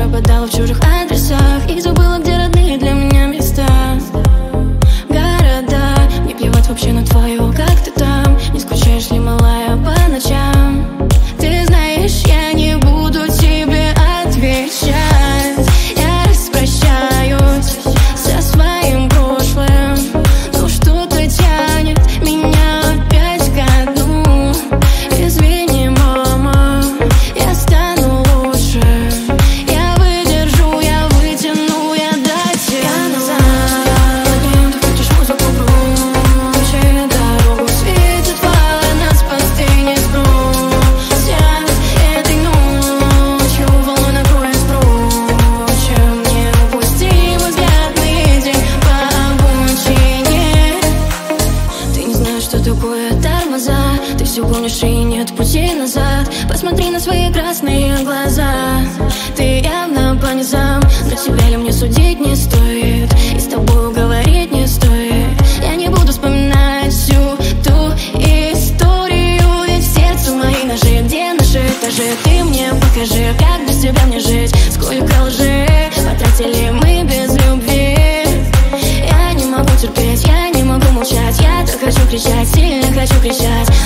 пропадала в чужих что такое тормоза Ты все гонишь и нет пути назад. Посмотри на свои красные глаза. Ты явно по низам Но тебя ли мне судить не стоит И с тобой говорить не стоит. Я не буду вспоминать всю ту историю Ведь в сердце мои ножи Где наши этажи? Ты мне покажи Как без тебя мне жить? Сколько лжи Потратили мы без любви? Я не могу терпеть, я не могу молчать Я так хочу кричать, хочу кричать Но с тобой